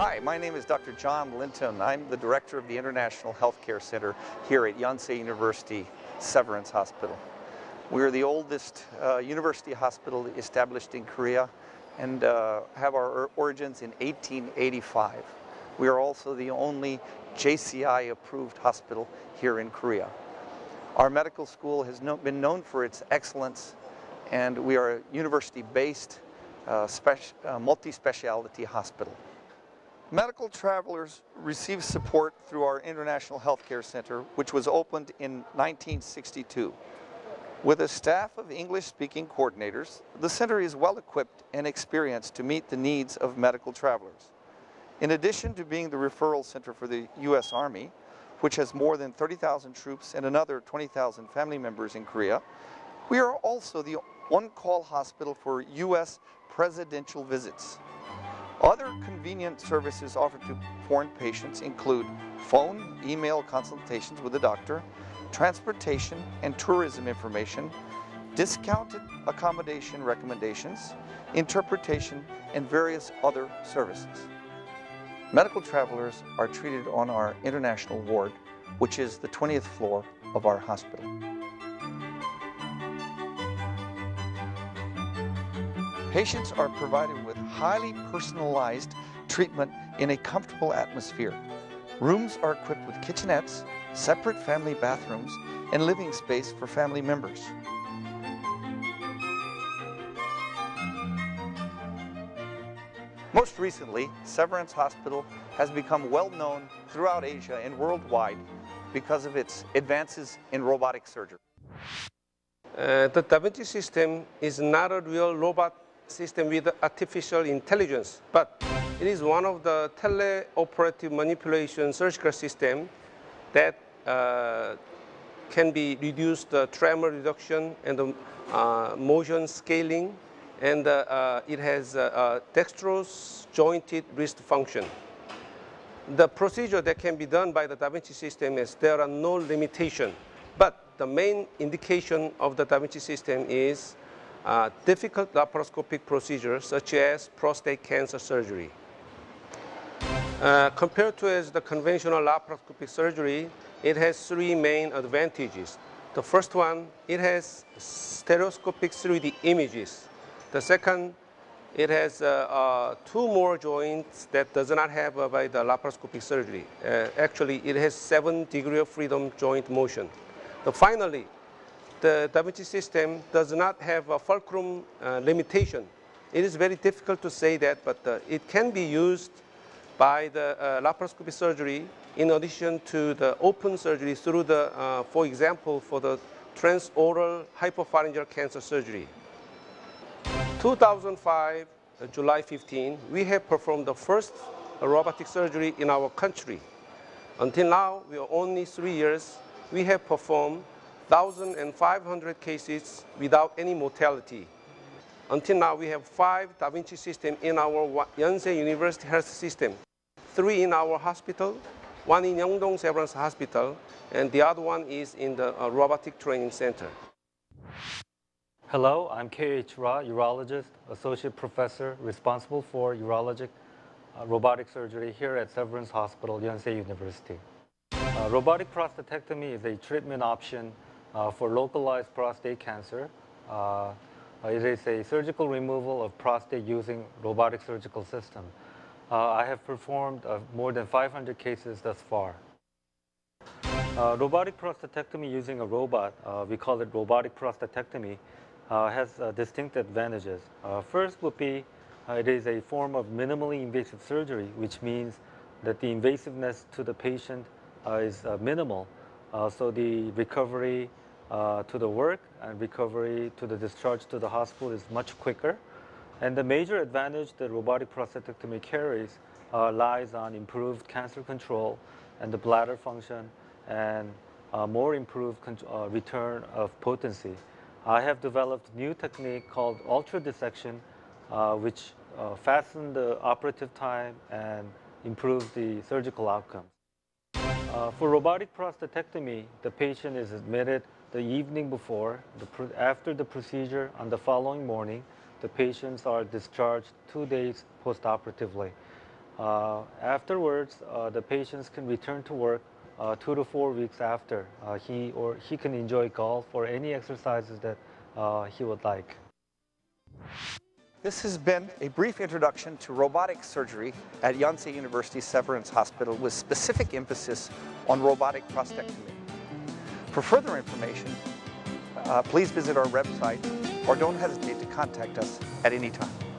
Hi, my name is Dr. John Linton. I'm the director of the International Healthcare Center here at Yonsei University Severance Hospital. We are the oldest uh, university hospital established in Korea and uh, have our origins in 1885. We are also the only JCI approved hospital here in Korea. Our medical school has no, been known for its excellence and we are a university-based uh, uh, multi-speciality hospital. Medical travelers receive support through our International Healthcare Center, which was opened in 1962. With a staff of English-speaking coordinators, the center is well equipped and experienced to meet the needs of medical travelers. In addition to being the referral center for the U.S. Army, which has more than 30,000 troops and another 20,000 family members in Korea, we are also the one-call hospital for U.S. presidential visits. Other convenient services offered to foreign patients include phone, email consultations with a doctor, transportation and tourism information, discounted accommodation recommendations, interpretation, and various other services. Medical travelers are treated on our international ward, which is the 20th floor of our hospital. Patients are provided with highly personalized treatment in a comfortable atmosphere. Rooms are equipped with kitchenettes, separate family bathrooms, and living space for family members. Most recently, Severance Hospital has become well known throughout Asia and worldwide because of its advances in robotic surgery. Uh, the Da Vinci system is not a real robot system with artificial intelligence, but it is one of the teleoperative manipulation surgical system that uh, can be reduced the tremor reduction and the uh, motion scaling, and uh, uh it has uh, uh, dextrose jointed wrist function. The procedure that can be done by the Da Vinci system is there are no limitation, but the main indication of the Da Vinci system is uh, difficult laparoscopic procedures such as prostate cancer surgery. Uh, compared to as the conventional laparoscopic surgery, it has three main advantages. The first one, it has stereoscopic 3D images. The second, it has uh, uh, two more joints that does not have uh, by the laparoscopic surgery. Uh, actually, it has seven degree of freedom joint motion. The finally, the Vinci system does not have a fulcrum uh, limitation. It is very difficult to say that, but uh, it can be used by the uh, laparoscopy surgery in addition to the open surgery through the, uh, for example, for the transoral hypopharyngeal cancer surgery. 2005, uh, July 15, we have performed the first robotic surgery in our country. Until now, we are only three years, we have performed 1,500 cases without any mortality. Until now, we have five Da Vinci systems in our Yonsei University Health System. Three in our hospital, one in Yeongdong Severance Hospital, and the other one is in the uh, Robotic Training Center. Hello, I'm K.H. Rha, urologist, associate professor responsible for urologic uh, robotic surgery here at Severance Hospital, Yonsei University. Uh, robotic prostatectomy is a treatment option for localized prostate cancer. Uh, it is a surgical removal of prostate using robotic surgical system. Uh, I have performed more than 500 cases thus far. Uh, robotic prostatectomy using a robot, uh, we call it robotic prostatectomy, uh, has distinct advantages. first would be it is a form of minimally invasive surgery, which means that the invasiveness to the patient is minimal. so the recovery uh, to the work and recovery to the discharge to the hospital is much quicker. And the major advantage that robotic prostatectomy carries uh, lies on improved cancer control and the bladder function and uh, more improved uh, return of potency. I have developed a new technique called ultra dissection, uh, which uh, fasten the operative time and improve the surgical outcomes. for robotic prostatectomy, the patient is admitted the evening before, the, after the procedure on the following morning, the patients are discharged two days postoperatively. Uh, afterwards, uh, the patients can return to work uh, two to four weeks after. Uh, he or he can enjoy golf or any exercises that uh, he would like. This has been a brief introduction to robotic surgery at Yonsei University Severance Hospital with specific emphasis on robotic prostatectomy. For further information, uh, please visit our website or don't hesitate to contact us at any time.